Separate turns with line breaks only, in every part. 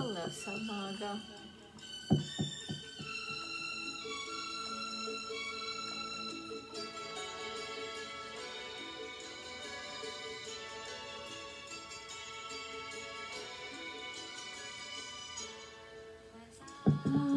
Allah samada. Hmm.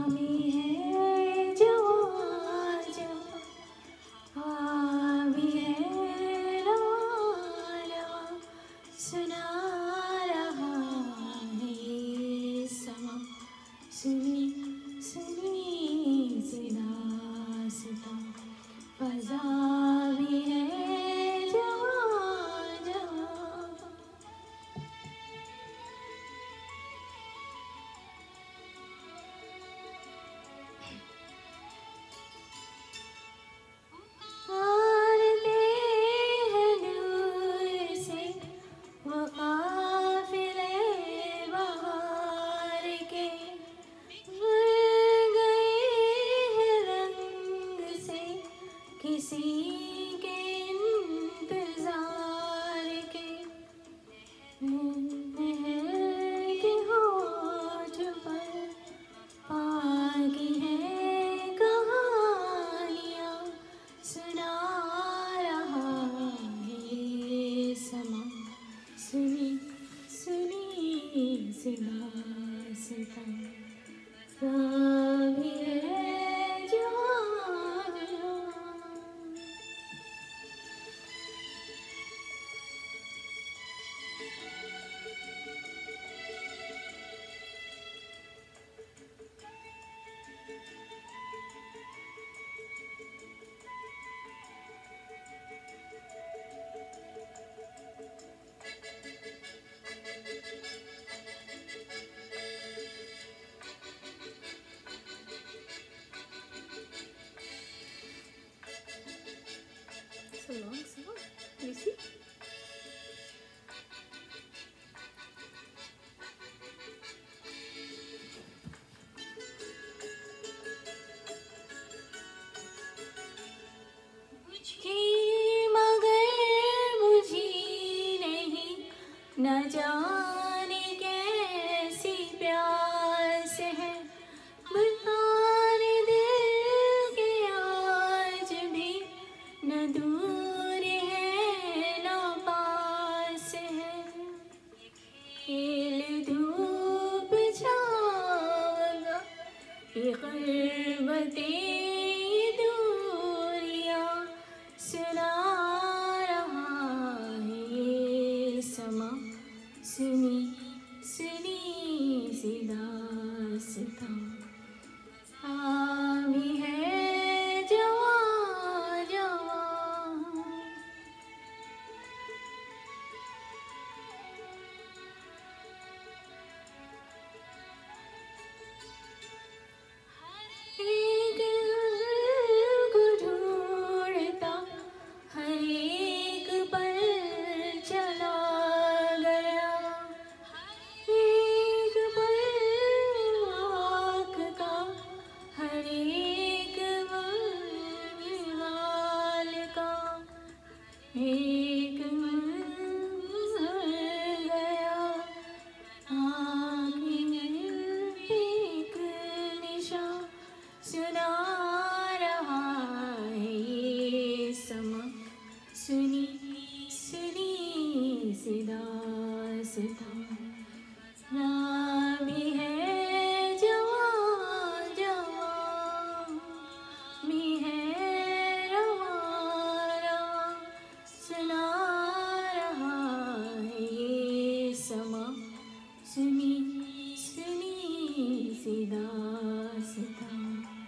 知道。सुना रहा है ये सुनी सुनी सिदा सिदा। है जवा जवा मी है रवा सुना रहा है सुनी सुनी सीधा सीधा